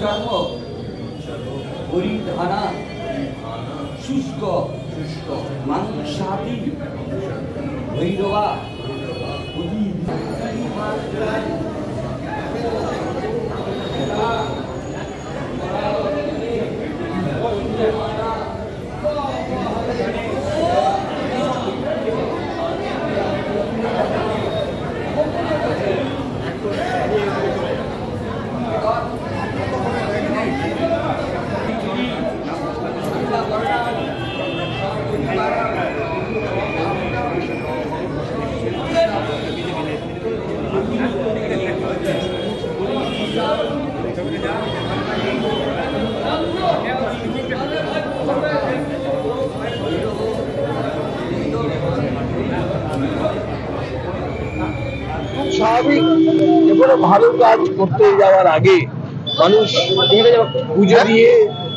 চর্ম পরিধানা। শুষ্ক। শুষ্ক। মাংসাদি ভৈরবা। স্বাভাবিক যে কোনো ভালো কাজ করতে যাওয়ার আগে মানুষ পুজো দিয়ে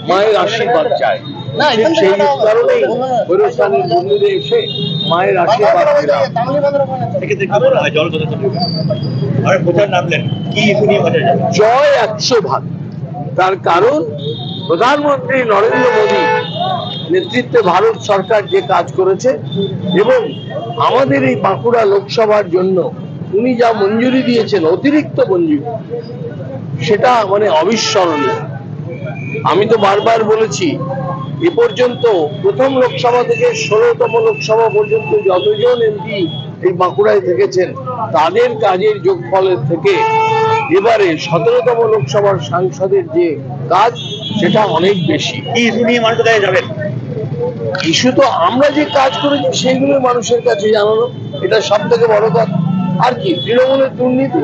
মায়ের আশীর্বাদ চায়। সেই কারণেই ভৈরস্থানের মন্দিরে এসে মায়ের আশীর্বাদ জয় একশো ভাগ তার কারণ প্রধানমন্ত্রী নরেন্দ্র মোদী নেতৃত্বে ভারত সরকার যে কাজ করেছে এবং আমাদের এই বাঁকুড়া লোকসভার জন্য উনি যা মঞ্জুরি দিয়েছেন অতিরিক্ত মঞ্জুরি সেটা মানে অবিস্মরণীয়। আমি তো বারবার বলেছি এ পর্যন্ত প্রথম লোকসভা থেকে ষোলোতম লোকসভা পর্যন্ত যতজন এমপি এই বাঁকুড়ায় থেকেছেন তাদের কাজের যোগফলের থেকে এবারে সতেরোতম লোকসভার সাংসদের যে কাজ সেটা অনেক বেশি। ইস্যু নিয়ে মানুষ কোথায় যাবেন? ইস্যু তো আমরা যে কাজ করেছি সেগুলো মানুষের কাছে জানানো। এটা সব থেকে বড় কথা। আর কি তৃণমূলের দুর্নীতি?